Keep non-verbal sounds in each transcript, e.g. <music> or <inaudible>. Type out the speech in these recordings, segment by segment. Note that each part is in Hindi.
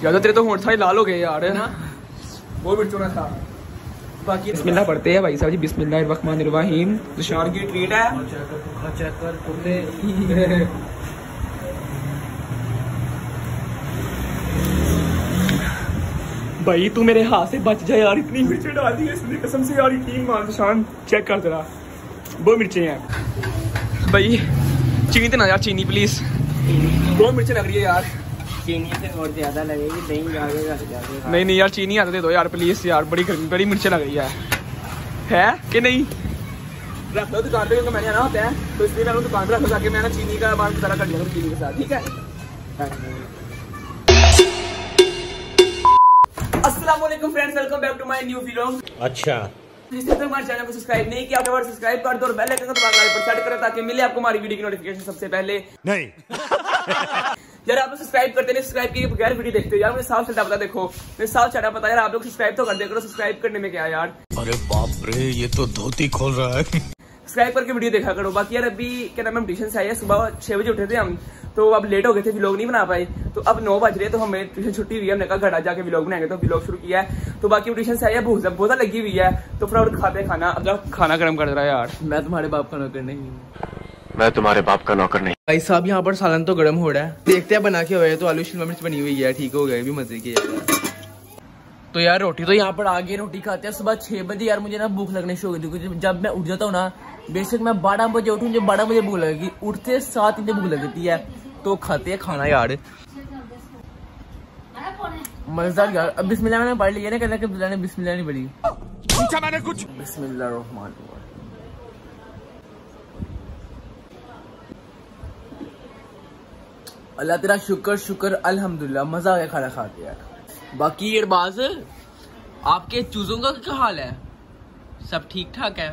ज़्यादा तेरे तो होंठ सारे लाल हो गए यार है ना? वो मिर्चों ना था। बाकी बिस्मिल्लाह पढ़ते हैं भाई साहब जी बिस्मिल्लाह रहमान रहीम। तुषार की ट्रीट है। भाई तू मेरे हाथ से बच जाए यार इतनी मिर्चें डाल दी है इसने। कसम से यार यकीन मान तुषार चेक कर जरा। वो मिर्चें हैं। भाई चीनी तो ना यार चीनी प्लीज़ बहुत मिर्चें लग रही है यार। चीनी से और ज़्यादा लगेगी दही जाके नहीं नहीं यार चीनी आते दे दो यार प्लीज़ यार बड़ी गर्मी बड़ी मिर्चें लग रही है। है कि नहीं? रख लो दुकान पे क्योंकि मैंने आना होता है तो इसलिए मैं दुकान पे रख लो ताकि मैं ना चीनी का कर लिया चीनी के साथ ठीक है? अस्सलाम वालेकुम friends welcome back to my new video अच्छा जिसने तो हमारे चैनल को सब्सक्राइब नहीं किया तो सब्सक्राइब कर दो और बेल आइकन को दबा कर सेट करो ताकि मिले आपको हमारी वीडियो की नोटिफिकेशन सबसे पहले। नहीं। <laughs> यार आप लोग सब्सक्राइब करते नहीं सब्सक्राइब किए बगैर वीडियो देखते हो। यार मुझे साफ़ चलता पता देखो। मुझे साफ़ चलता पता यार आप लोग सब्सक्राइब तो कर दिया करो सब्सक्राइब करने में क्या यार? अरे बाप रे ये तो धोती खोल रहा है। सब्सक्राइब करके वीडियो देखा करो। बाकी यार अभी क्या नाम है हम ट्यूशन से आए हैं, सुबह छह बजे उठे थे हम। तो अब लेट हो गए थे व्लॉग नहीं बना पाए। तो अब नौ बज रहे तो हमें ट्यूशन छुट्टी हुई है हमने कहा घर जाके व्लॉग बनाएँगे तो व्लॉग शुरू किया है। तो बाकी ट्यूशन से आए हैं बहुत बहुत लगी हुई है। तो फटाफट खाते खाना। अब खाना गर्म कर रहा है यार। मैं तुम्हारे बाप का नौकर नहीं हूँ। मैं तुम्हारे बाप का नौकर नहीं। भाई साहब यहाँ पर सालन तो गर्म हो रहा है। देखते हैं बना के हुए तो आलू शिमला मिर्च बनी हुई है। ठीक हो गए भी मज़े की है। तो यार रोटी तो यहाँ पर आगे रोटी खाते हैं। सुबह छह बजे यार मुझे ना भूख लगने शुरू हो गई। क्योंकि जब मैं उठ जाता हूँ ना बेशक मैं बारह बजे उठूँ मुझे बारह बजे भूख लगेगी। उठते सात इंच भूख लगती है। तो खाते हैं खाना यार। मज़ेदार यार। अब बिस्मिल्लाह मैंने पढ़ लिया ना कहना कि बिस्मिल्लाह नहीं पढ़ी। मैंने कुछ। बिस्मिल्लाह रहमान। अल्लाह तेरा शुक्र शुक्र अल्हम्दुलिल्लाह मज़ा आ गया खाना खाते यार। बाकी ये बाज आपके चूजों का क्या हाल है? सब ठीक ठाक है?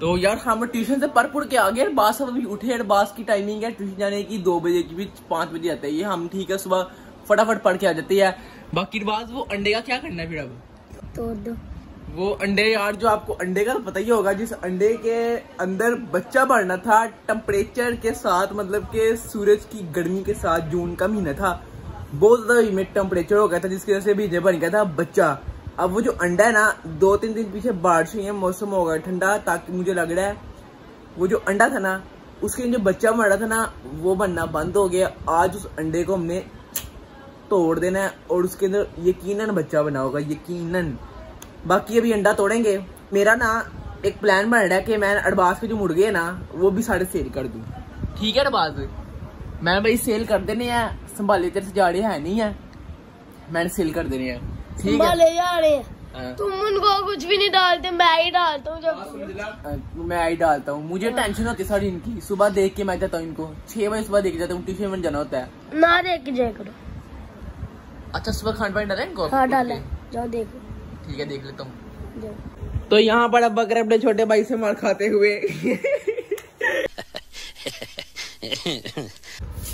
तो यार हम ट्यूशन से पढ़ पुढ़ के आ गए बास सब अभी उठे यार बास की टाइमिंग है ट्यूशन जाने की दो बजे की भी पाँच बजे आते हैं ये हम ठीक है सुबह फटाफट पढ़ के आ जाते हैं बाकी बाज वो अंडे का क्या करना है फिर अब? तोड़ दो। वो अंडे यार, जो आपको अंडे का तो पता ही होगा, जिस अंडे के अंदर बच्चा भरना था टेम्परेचर के साथ मतलब के सूरज की गर्मी के साथ, जून का महीना था, बहुत ज़्यादा टेम्परेचर हो गया था, जिसकी वजह से बीजे बन गया था बच्चा। अब वो जो अंडा है ना दो तीन दिन पीछे बारिश हुई है, मौसम हो गया ठंडा, ताकि मुझे लग रहा है, वो जो अंडा था ना, उसके जो बच्चा मर था ना, वो बनना बंद हो गया। आज उस अंडे को हमने तोड़ देना है, और उसके अंदर यकीनन बच्चा बना होगा, यकीनन। बाकी अभी अंडा तोड़ेंगे। मेरा ना एक प्लान बन रहा है कि मैं अडबास के जो मुर्गे है ना वो भी सारे सेल कर दूँ। ठीक है अडबास मैं भाई सेल कर देने हैं। संभाले तेरे से जाड़े है नहीं है। मैंने सेल कर देने हैं। ठीक है? हैं हाँ। तुम उनको कुछ भी नहीं डालते मैं ही डालता हूँ मैं आई डालता हूँ। मुझे टेंशन होती है सारी इनकी। सुबह देख के मैं जाता हूँ इनको। छह बजे सुबह देख जाता हूँ। ट्यूशन में जाना होता है। ना देख के जाया करो। अच्छा सुबह खान पान डाला? इनको हाँ डाला। जाओ देखो। ठीक है देख लेता हूँ। तो यहाँ पर अब बकर अपने छोटे भाई से मार खाते हुए।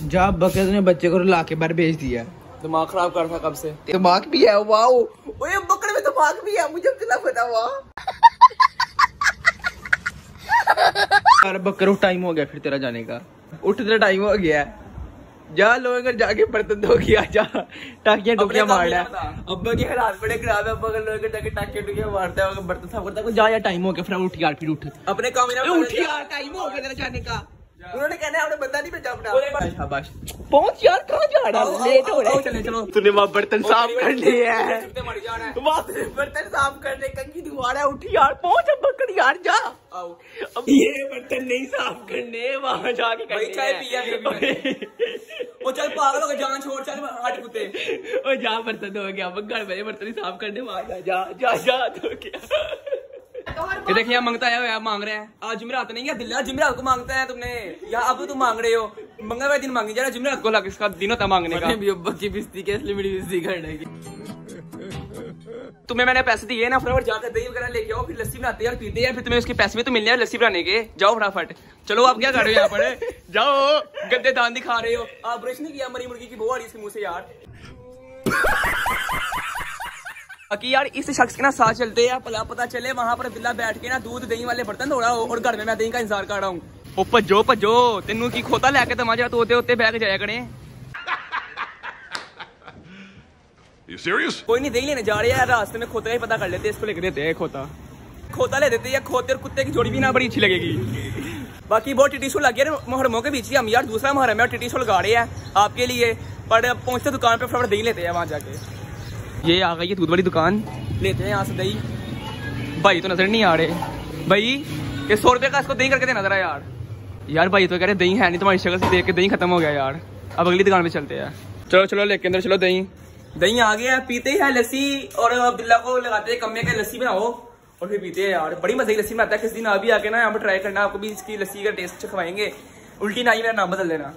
जा बकर ने बच्चे को ला के बाहर भेज दिया। दिमाग खराब कर था कब से? दिमाग भी है वाओ। ओए बकर में दिमाग भी है मुझे कितना पता वाह। बकर टाइम हो गया फिर तेरा जाने का। उठ तेरा टाइम हो गया। है जा लोगों घर जाके बर्तन धो के आ जा टाकियाँ टुकियाँ मार रहा है। अब्बा के हालात बड़े खराब है अब्बा के लोगों जाके टाकियाँ टुकियाँ मारता है बर्तन साफ़ करता है जा यार टाइम हो गया फिर उठ यार फिर उठ। अपने काम में उठ यार टाइम हो गया तेरा जाने का। उन्होंने कहना है बंदा नहीं भेजा अपना। शाबाश। पहुँच यार कहाँ जा रहा है? लेट हो रहा है। चले चलो। तूने वहाँ बर्तन साफ़ करने हैं है <laughs> बर्तन साफ़ करने का की दुआरा है उठी यार पहुँच अब बकड़ यार जा। अब ये बर्तन नहीं साफ़ करने वहाँ जाके चाय पिया <laughs> वो चल पागल हो गया जान छोड़ चल हट कुत्ते। ओ जा बर्तन धो गया अब घर में बर्तन ही साफ़ करने वहाँ जा जा जा जा तो क्या ये देखिए यहाँ माँगता है यहाँ मांग रहे हैं। आज जुमेरात नहीं है दिल्ली जुमेरात को माँगता है तुमने। या अब तुम मांग रहे हो। मंगलवार दिन मांगी जरा जुमेरात को लग इसका दिन होता मांगने का। भी अब्बा की बिस्ती के इसलिए मेरी बिस्ती करने की। तुम्हें मैंने पैसे दिए ना, फटाफट जाकर दही वगैरह लेके आओ, फिर लस्सी बनाते हैं पीते हैं, फिर तुम्हें उसके पैसे भी तो मिलने हैं लस्सी बनाने के। जाओ फटाफट। चलो, आप क्या कर रहे हो यहाँ पर? जाओ गंदे दान दिखा रहे हो। आप ब्रश नहीं किया, मरी मुर्गी की बो आ रही इसके मुँह से, यार। बाकी यार, इस शख्स के ना साथ चलते हैं, भला पता चले, वहाँ पर बिल्ला बैठ के ना दूध दही वाले बर्तन धोड़ा हो, और घर में मैं दही का इंतज़ार कर रहा हूँ। भजो भजो तेनू की खोता लैके दमा जा तोते बह के जाया करें। You serious? कोई नहीं दही लेने जा रहे हैं रास्ते में खोता ही पता कर लेते हैं इसको लेके देते हैं खोता। खोता ले देते हैं या खोते और कुत्ते की जोड़ी भी ना बड़ी अच्छी लगेगी। बाकी बहुत टिटी शो लग गया के बीच ही हम यार दूसरा मुहर्रम है और टिटी शो लगा रहे हैं आपके लिए। पर अब पहुँचते दुकान पे फटाफट दही लेते हैं वहाँ जाके। ये आ गई है दूध वाली दुकान। लेते हैं यहाँ से दही। भाई तो नज़र नहीं आ रहे। भाई ये सौ रुपये का इसको दही करके देना जरा यार। यार भाई तो कह रहे दही है नहीं तुम्हारी शक्ल से देख के दही खत्म हो गया यार। अब अगली दुकान पे चलते हैं। चलो चलो लेके अंदर चलो दही। दही आ गया पीते ही है लस्सी और अब्दुल्ला को लगाते हैं कम्मे का लस्सी बनाओ और फिर पीते हैं यार। बड़ी मज़े की लस्सी बनाता है किस दिन अभी आके ना यहाँ पर ट्राई करना आपको भी इसकी लस्सी का टेस्ट खवाएँगे उल्टी ना ही मेरा नाम बदल देना। <laughs>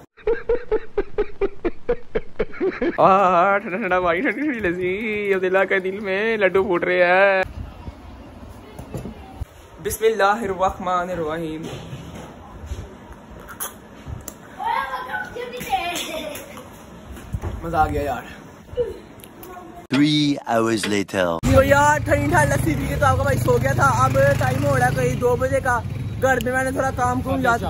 ठंडा ठंडा भाई ठंडी ठंडी लस्सी अब्दुल्ला के दिल में लड्डू फूट रहे हैं। बिस्मिल्लाहिर्रहमानिर्रहीम। मज़ा आ गया यार। Three hours later. तो यार ठंडी ठंड लस्सी पी के तो आपका भाई सो गया था। अब टाइम हो रहा है कहीं दो बजे का। घर में मैंने थोड़ा काम कुम याद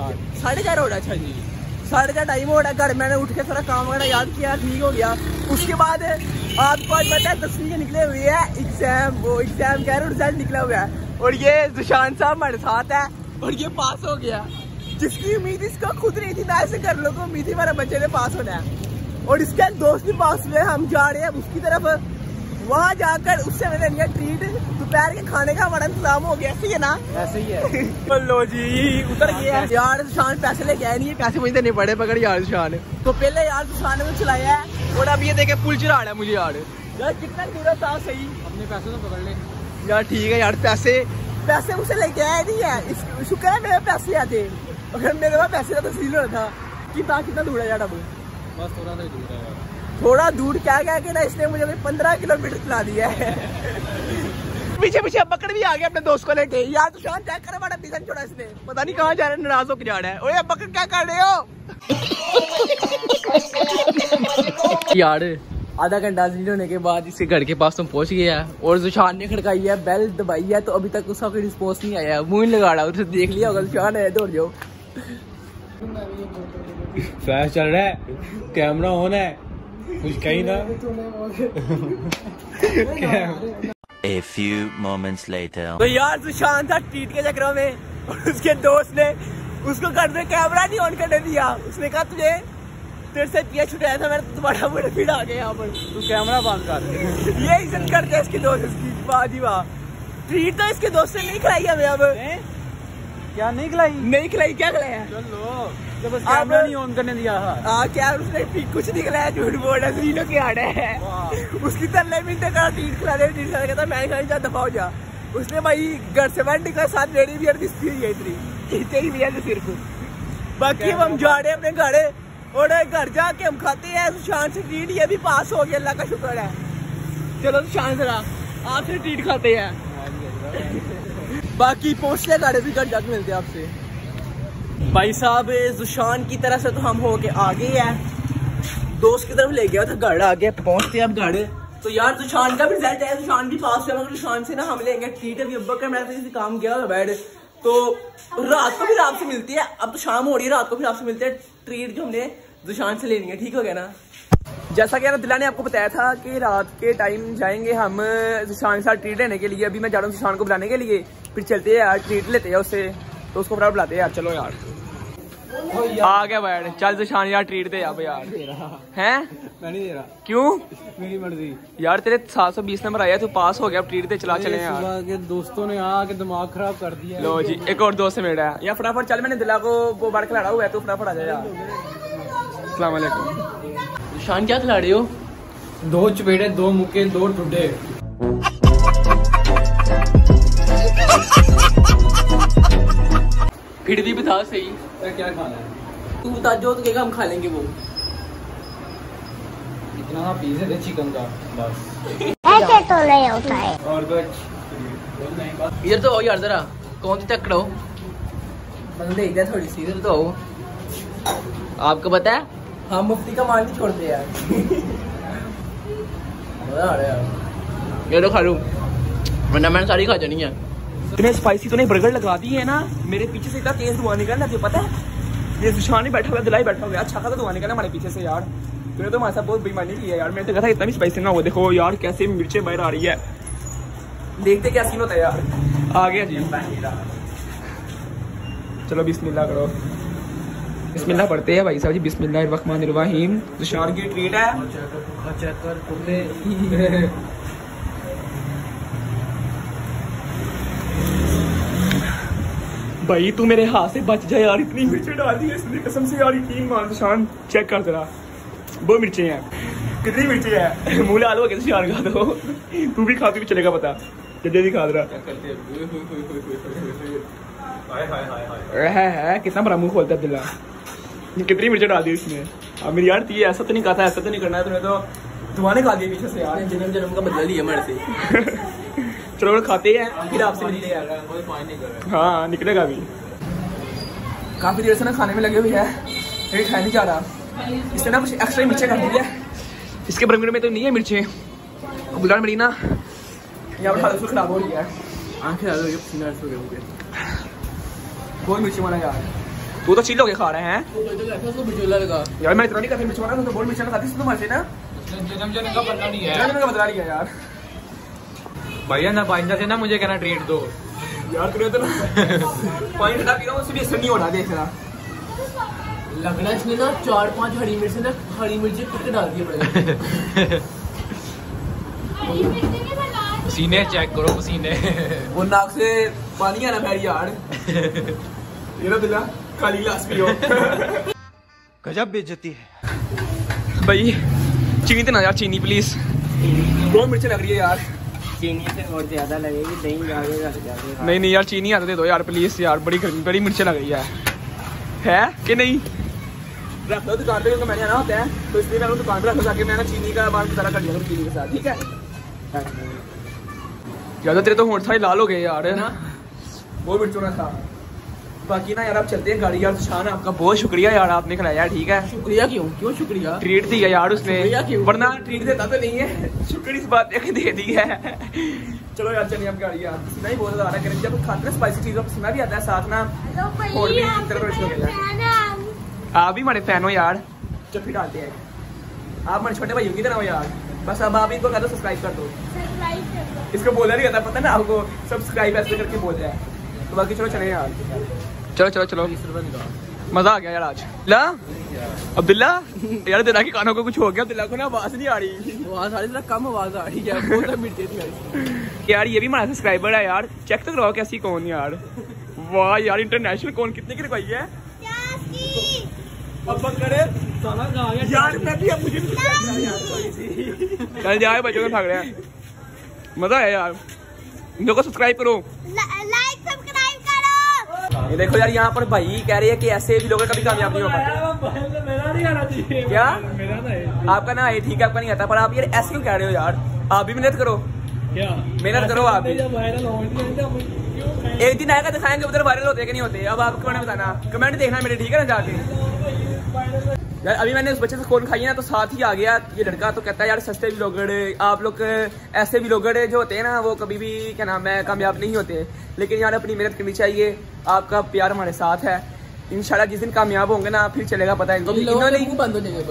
साढ़े चार हो रहा है अच्छा जी। साढ़े चार टाइम हो रहा है घर मैंने उठ के थोड़ा काम वगैरह याद किया ठीक हो गया। उसके बाद आपको आज पता है दसवीं के निकले हुए हैं एग्ज़ाम वो एग्ज़ाम कह रहे रिज़ल्ट निकला हुआ है। और ये जुशान साहब हमारे साथ है और ये पास हो गया। जिसकी उम्मीद इसको खुद नहीं थी ना ऐसे घर लोगों को उम्मीद थी हमारे बच्चे ने पास होना है। और इसके दोस्त भी पास हुए हम जा रहे हैं। उसकी तरफ़ वहाँ जाकर उससे मैंने लिया ट्रीट दोपहर के खाने का हमारा इंतज़ाम हो गया। सही है ना? ऐसे ही है। <laughs> लो जी उतर गया यार शान पैसे लेके आए नहीं है पैसे मुझे देने पड़े पकड़ यार शान तो पहले यार शान ने मुझे चलाया है। और अब ये देखे पुल चढ़ा है मुझे यार। यार कितना दूर था सही। अपने पैसे तो पकड़ ले। यार ठीक है यार पैसे। पैसे मुझे लेके आए नहीं है। शुक्र है मेरे पैसे आते। अगर मेरे पास पैसे का तस्वीर होना था। कि बात कितना दूर है यार अब? बस थोड़ा सा दूर है थोड़ा दूर क्या क्या कि ना इसने मुझे पंद्रह किलोमीटर चला दिया है। पीछे पीछे बकड़ भी आ गया अपने दोस्त को लेके। यार तू शान चेक कर बड़ा पिसन छोड़ा इसने। पता नहीं कहाँ जा रहा है नाराज़ होकर जा रहा है। ओए बकड़ क्या कर रहे हो? यार आधा घंटा डिलीट होने के बाद इसके घर के पास तुम पहुँच गया है और जुशान ने खड़काई है बेल दबाई है तो अभी तक उसका कोई रिस्पॉन्स नहीं आया। मुँह लगा रहा उसे देख लिया होगा जुशान है दौड़ जाओ। फ्लैश चल रहा है कैमरा ऑन है। कुछ कहीं ना। A few moments later. तो यार सुशांत था ट्रीट के चक्रों में। और उसके दोस्त ने उसको घर में कैमरा नहीं ऑन करने दिया। उसने कहा तुझे तेरे से पिया छुटाया था मैंने तुम्हारा मुझे फिर आ गया यहाँ पर। तू कैमरा बंद कर। ये इज़्ज़त करते हैं इसके दोस्त इसकी वाह जी वाह। ट्रीट तो इसके दोस्त ने नहीं खिलाई हमें अब। क्या नहीं खिलाई? नहीं खिलाई क्या खिलाया चलो। जब कैमरा नहीं ऑन करने दिया हाँ क्या उसने कुछ नहीं खिलाया झूठ बोल रहा के आड़ा है। उसकी तरले मिनट का ट्रीट खिला दे ट्रीट खिला कहता मैं जा दफ़ा हो जा। उसने भाई घर से के साथ मेरी भी हुई है इतनी? तेरी भी है सिर्फ़ बाकी हम जा रहे हैं अपने घर और घर जाके हम खाते हैं सुशांत से ट्रीट ये भी पास हो गया अल्लाह का शुक्र है। चलो सुशांत जरा आपसे ट्रीट खाते हैं। बाकी पहुँचते हैं घर भी घर जाके मिलते हैं आपसे। भाई साहब, जुशान की तरफ़ से तो हम होके आ गए हैं। दोस्त की तरफ़ ले गया था घर आ गया पहुँचते हैं अब घर। तो यार, जुशान का भी रिज़ल्ट है, जुशान भी पास है मगर जुशान से ना हम लेंगे ठीक है अभी अब्बा का मैं किसी काम गया बैठ। तो रात को फिर आपसे मिलती है, अब तो शाम हो रही है, रात को फिर आपसे मिलते हैं। ट्रीट जो हमने जुशान से लेनी है, ठीक हो गया ना? जैसा कि दिला ने आपको बताया था कि रात के टाइम जाएँगे हम, जुशान के साथ ट्रीट लेने के लिए। अभी मैं जा रहा हूँ जुशान को बुलाने के लिए, फिर चलते हैं यार ट्रीट लेते हैं उससे तो उसको फटाफट बुलाते हैं यार, चलो यार। आ गया बैठ। चल जुशान यार ट्रीट दे अब यार। हैं? मैं नहीं दे रहा। क्यों? मेरी मर्ज़ी। यार तेरे 720 नंबर आया तू पास हो गया अब ट्रीट दे चला चले यार। के दोस्तों ने आके दिमाग खराब कर दिया लो जी एक और दोस्त से मिल है। या फटाफट चल मैंने दिला को वो बार खिलाड़ा हुआ है तो फटाफट आ जा यार। अस्सलाम वालेकुम जुशान क्या खिला रहे हो? दो चपेटे दो मुक्के दो टुडे फिर भी बता सही। क्या खाना है? तू बता जो तो कहेगा हम खा लेंगे वो। इतना पीस है चिकन का बस। ऐसे तो नहीं होता है। और कुछ? इधर तो आओ यार जरा। कौन सी टक्कर हो? देखते हैं थोड़ी सी। इधर तो आओ। आपको पता है? हम मुफ्ती का माल नहीं छोड़ते यार। मज़ा आ रहा है यार ये तो खा लूँ। वरना मैंने सारी खा जानी है। इतने स्पाइसी तूने बर्गर लगा दी है ना? मेरे पीछे से इतना तेज धुआँ निकल रहा है पता है? ये सुशान ही बैठा हुआ दिलाई बैठा हुआ अच्छा खासा धुआँ निकल हमारे पीछे से यार। तूने तो हमारे साथ बहुत बेईमानी की है यार। मैंने तो कहा था इतना भी स्पाइसी ना हो। देखो यार, कैसे मिर्चें बाहर आ रही है। देखते क्या सीन होता है यार। आ गया जी। चलो, बिस्मिल्लाह करो। बिस्मिल्लाह पढ़ते हैं भाई साहब जी। बिस्मिल्लाह रहीम तुषार की ट्रीट है चेक कर कुत्ते भाई तू मेरे हाथ से बच जाए यार इतनी मिर्चें डाल दी है इसने कसम से यार यकीन मान तुषार चेक कर जरा वो मिर्चें हैं। कितनी मिर्चें हैं? मुँह लाल हो गया तुषार का तो तू भी खा तू भी चलेगा पता। जल्दी भी खा जरा है? है कितना बड़ा मुँह खोलता है अब्दुल्ला। कितनी मिर्चें डाल दी इसने अब मेरी यार ये ऐसा तो नहीं कहा था ऐसा तो नहीं करना है तुम्हें तो तुम्हारे खा दिया पीछे से यार। जन्म जन्म का बदला लिया मेरे से। <laughs> चलो खाते हैं फिर आपसे मिलते हैं। हाँ। निकलेगा भी। काफ़ी देर से ना खाने में लगे हुए हैं। लेकिन खाया नहीं जा रहा। इसने ना कुछ एक्स्ट्रा मिर्चें कर दी है। इसके बर्गर में तो नहीं है मिर्चें। बुलान मेरी ना। यहाँ पर हालत खराब हो रही है। आँखें लाल हो गई पसीना हो। गया बहुत मिर्ची माना यार। तू तो चिल्ल खा रहे हैं। तो तो यार मैं इतना नहीं करता मिर्च माना तो बहुत मिर्चा खाती से ना। जन्म जन्म का बनना नहीं बदला लिया यार। भैया ना पाइंदा से ना मुझे कहना ट्रीट दो। यार तूने तो ना पानी ठंडा पी रहा हूँ उससे भी असर नहीं हो रहा देख रहा लगना इसने ना चार पाँच हरी मिर्च ना हरी मिर्ची कुत्ते डाल दिए पड़े पसीने चेक करो पसीने। वो नाक से पानी आना मेरी यार। ये ना दिला खाली गिलास पियो। गजब बेइज्जती है। भाई चीनी देना यार चीनी प्लीज़ बहुत मिर्च लग रही है यार। चीनी से और ज़्यादा लगेगी दही जाएगा नहीं नहीं यार चीनी आते दे दो यार प्लीज़ यार बड़ी गर्मी बड़ी मिर्ची लग रही है। है कि नहीं? रख दो दुकान पे क्योंकि मैंने आना होता है तो इसलिए मैं दुकान पे रख जाके मैंने मैं ना चीनी का बाल गुजारा कर लिया चीनी के साथ ठीक है? ज़्यादा तेरे तो होंठ सारे लाल हो गए यार ना? वो मिर्चों था बाकी ना यार आप चलते हैं गाड़ी यार शान आपका। बहुत शुक्रिया यार आपने खिलाया ठीक है? शुक्रिया क्यों? क्यों शुक्रिया? ट्रीट दी है यार उसने। वरना ट्रीट देता तो नहीं है। शुक्र इस बात पे दे दी है। चलो यार चलिए हम गाड़ी यार। पसीना ही बहुत ज़्यादा आ रहा है करें। जब खाते हैं स्पाइसी चीज़ों पसीना भी आता है साथ ना। और भी हो आप भी हमारे फ़ैन हो यार। चप्पी डालते हैं। आप हमारे छोटे भाइयों की तरह हो यार। बस अब आप इनको कर दो। सब्सक्राइब कर दो। इसको बोला नहीं आता पता ना आपको? सब्सक्राइब ऐसे करके बोल रहा है। तो बाकी चलो चले यार। चलो चलो चलो। मज़ा आ गया यार आज। ला? अब्दुल्ला? यार दिला के कानों को कुछ हो गया? अब्दुल्ला को ना आवाज़ नहीं आ रही। आवाज़ आ रही थोड़ा कम आवाज़ आ रही है। बहुत मिर्ची थी गाइस यार ये भी हमारा सब्सक्राइबर है यार। चेक तो करवाओ कैसी कौन यार। वाह यार इंटरनेशनल कौन? कितने की रखवाई है? अब करे यार मैं भी अब मुझे चल जाए बच्चों का भाग रहे हैं। मज़ा आया यार। इन लोगों को सब्सक्राइब करो। लाइक सब्सक्राइब करो ये देखो यार यहाँ पर भाई कह रहे हैं कि ऐसे भी लोग कभी कामयाब नहीं हो पाते। क्या? आपका ना ये ठीक है आपका नहीं आता पर आप यार ऐसे क्यों कह रहे हो यार? आप भी मेहनत करो। क्या? मेहनत करो आप हो जाए एक दिन आएगा दिखाएँगे उधर वायरल होते कि नहीं होते। अब आपको कमेंट बताना। कमेंट देखना मेरे ठीक है ना जाके? यार अभी मैंने उस बच्चे से कॉल खाई है ना तो साथ ही आ गया ये लड़का तो कहता है यार सस्ते व्लॉगर आप लोग ऐसे व्लॉगर जो होते हैं ना वो कभी भी क्या नाम है कामयाब नहीं होते। लेकिन यार अपनी मेहनत करनी चाहिए आपका प्यार हमारे साथ है। इंशाल्लाह जिस दिन कामयाब होंगे ना फिर चलेगा पता है इन्होंने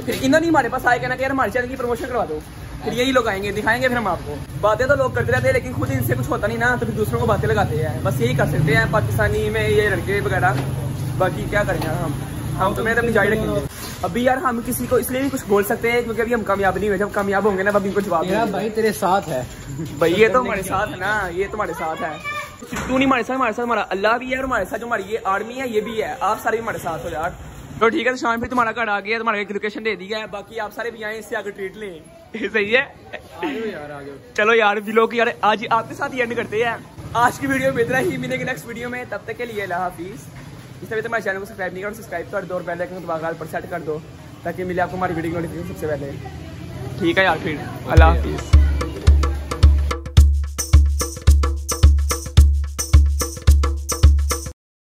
फिर इन्होंने हमारे पास आए कहना कि यार हमारे चैनल की प्रमोशन करवा दो। फिर यही लोग आएँगे दिखाएँगे फिर हम आपको। बातें तो लोग करते रहते हैं लेकिन खुद इनसे कुछ होता नहीं ना तो फिर दूसरों को बातें लगाते हैं। बस यही कर सकते हैं पाकिस्तानी में ये लड़के वगैरह। बाकी क्या करेंगे हम? हम तो अपनी जारी रखेंगे। अभी यार हम किसी को इसलिए भी कुछ बोल सकते हैं क्योंकि अभी हम कामयाब नहीं हुए। जब कामयाब होंगे ना अभी इनको जवाब मेरा देंगे। भाई तेरे साथ है। भाई ये तो हमारे साथ है ना ये तो हमारे साथ है। तू नहीं हमारे साथ हमारे साथ हमारा अल्लाह भी है हमारे साथ जो हमारी ये आर्मी है ये भी है। आप सारे भी हमारे साथ हो यार। तो ठीक है तो शाम फिर तुम्हारा घर आ गया तुम्हारा एक लोकेशन दे दिया है। बाकी आप सारे भी आए इससे आगे ट्रीट लें। <laughs> सही है? यार आगे चलो यार लोग यार आज आपके साथ ही एंड करते हैं। आज की वीडियो में इतना ही मिलेंगे नेक्स्ट वीडियो में। तब तक के लिए अल्लाह हाफिज़ अभी तक हमारे चैनल को सब्सक्राइब नहीं करो सब्सक्राइब कर दो और बेल आइकन दबाकर पर सेट कर दो ताकि मिले आपको हमारी वीडियो की नोटिफिकेशन सबसे पहले। ठीक है यार फिर। अल्लाह हाफिज़।